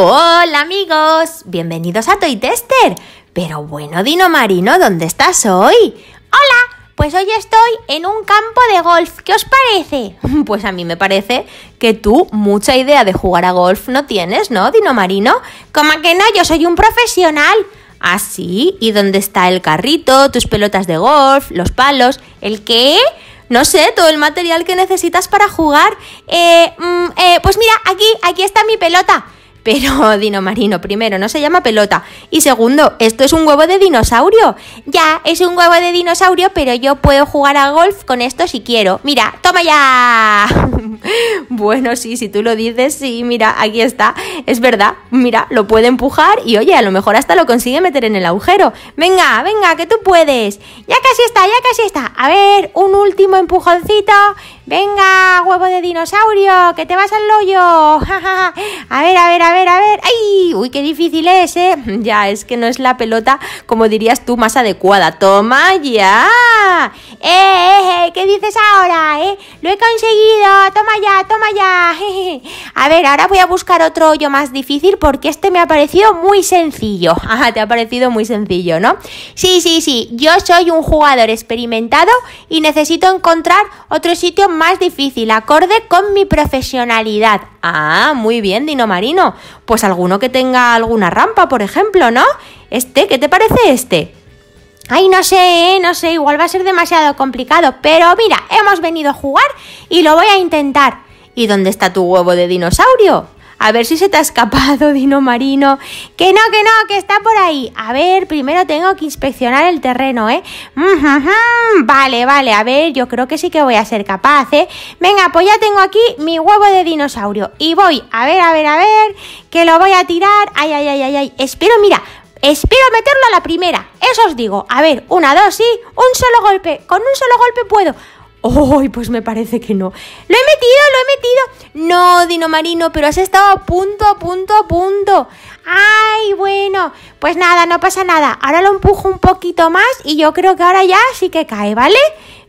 Hola amigos, bienvenidos a Toy Tester. Pero bueno, Dino Marino, ¿dónde estás hoy? Hola, pues hoy estoy en un campo de golf. ¿Qué os parece? Pues a mí me parece que tú mucha idea de jugar a golf no tienes, ¿no, Dino Marino? ¿Cómo que no? Yo soy un profesional. ¿Ah, sí? ¿Y dónde está el carrito, tus pelotas de golf, los palos? ¿El qué? No sé, todo el material que necesitas para jugar. Eh, mm, eh, pues mira, aquí, aquí está mi pelota. Pero, Dino Marino, primero, no se llama pelota. Y segundo, esto es un huevo de dinosaurio. Ya, es un huevo de dinosaurio, pero yo puedo jugar a golf con esto si quiero. Mira, toma ya. bueno, sí, si tú lo dices, sí, mira, aquí está. Es verdad, mira, lo puede empujar y oye, a lo mejor hasta lo consigue meter en el agujero. Venga, venga, que tú puedes. Ya casi está, ya casi está. A ver, un último empujoncito. Venga, huevo de dinosaurio, que te vas al hoyo. a ver, a ver, a ver, a ver. ¡Ay! Uy, qué difícil es, ¿eh? Ya, es que no es la pelota, como dirías tú, más adecuada. ¡Toma ya! ¡Eh, eh, eh! ¿Qué dices ahora, eh? Lo he conseguido. Toma ya, toma ya. a ver, ahora voy a buscar otro hoyo más difícil porque este me ha parecido muy sencillo. Ajá, te ha parecido muy sencillo, ¿no? Sí, sí, sí. Yo soy un jugador experimentado y necesito encontrar otro sitio más difícil, acorde con mi profesionalidad. Ah, muy bien, Dino Marino. Pues alguno que tenga alguna rampa, por ejemplo, ¿no? Este, ¿qué te parece este? Ay, no sé, ¿eh? no sé, igual va a ser demasiado complicado, pero mira, hemos venido a jugar y lo voy a intentar. ¿Y dónde está tu huevo de dinosaurio? A ver si se te ha escapado, Dino Marino. Que no, que no, que está por ahí. A ver, primero tengo que inspeccionar el terreno, ¿eh? Vale, vale, a ver, yo creo que sí que voy a ser capaz, ¿eh? Venga, pues ya tengo aquí mi huevo de dinosaurio. Y voy, a ver, a ver, a ver, que lo voy a tirar. Ay, ay, ay, ay, ay. Espero, mira, Espero meterlo a la primera. Eso os digo. A ver, una, dos, sí. Un solo golpe. Con un solo golpe puedo. ¡Uy! pues me parece que no. ¡Lo he metido, lo he metido! No, Dino Marino, pero has estado a punto, a punto, a punto. ¡Ay, bueno! Pues nada, no pasa nada. Ahora lo empujo un poquito más y yo creo que ahora ya sí que cae, ¿vale?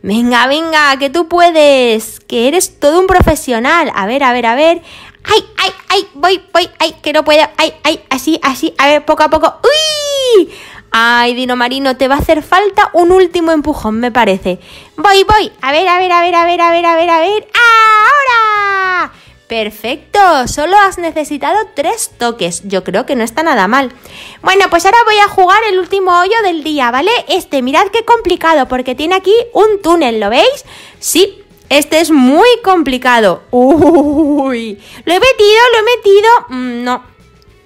Venga, venga, que tú puedes, que eres todo un profesional. A ver, a ver, a ver. ¡Ay, ay, ay! Voy, voy, ay, que no puedo. ¡Ay, ay! Así, así. A ver, poco a poco. ¡Uy! Ay, Dino Marino, te va a hacer falta un último empujón, me parece. Voy, voy. A ver, a ver, a ver, a ver, a ver, a ver, a ver. ¡Ahora! Perfecto, solo has necesitado tres toques. Yo creo que no está nada mal. Bueno, pues ahora voy a jugar el último hoyo del día, ¿vale? Este, mirad qué complicado, porque tiene aquí un túnel, ¿lo veis? Sí, este es muy complicado. Uy, lo he metido, lo he metido. Mm, no,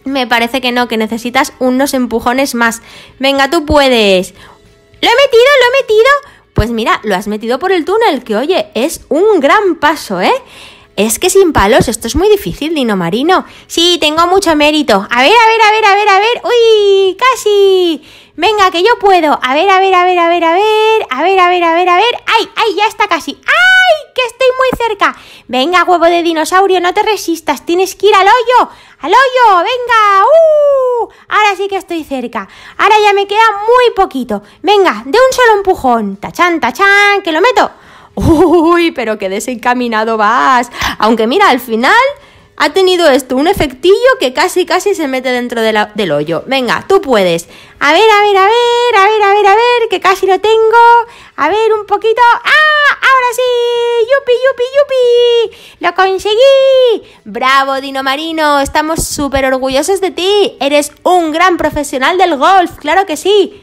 me parece que no, que necesitas unos empujones más. Venga, tú puedes. ¿Lo he metido? ¿Lo he metido? Pues mira, lo has metido por el túnel, que oye, es un gran paso, ¿eh? Es que sin palos esto es muy difícil, Dino Marino. Sí, tengo mucho mérito. A ver, a ver, a ver, a ver, a ver. ¡Uy! ¡Casi! Venga, que yo puedo. A ver, a ver, a ver, a ver, a ver. A ver, a ver, a ver, a ver. ¡Ay, ay! Ya está casi. ¡Ay! Que estoy muy cerca. Venga, huevo de dinosaurio, no te resistas. Tienes que ir al hoyo. ¡Al hoyo! ¡Venga! ¡Uh! Ahora sí que estoy cerca. Ahora ya me queda muy poquito. Venga, de un solo empujón. Tachán, tachán, que lo meto. Uy, pero qué desencaminado vas. Aunque mira, al final ha tenido esto un efectillo que casi casi se mete dentro del hoyo. Venga, tú puedes. A ver, a ver, a ver, a ver, a ver, a ver, que casi lo tengo. A ver, un poquito. ¡Ah! Ahora sí. ¡Yupi, yupi, yupi! ¡Lo conseguí! Bravo, Dino Marino. Estamos súper orgullosos de ti. Eres un gran profesional del golf. Claro que sí.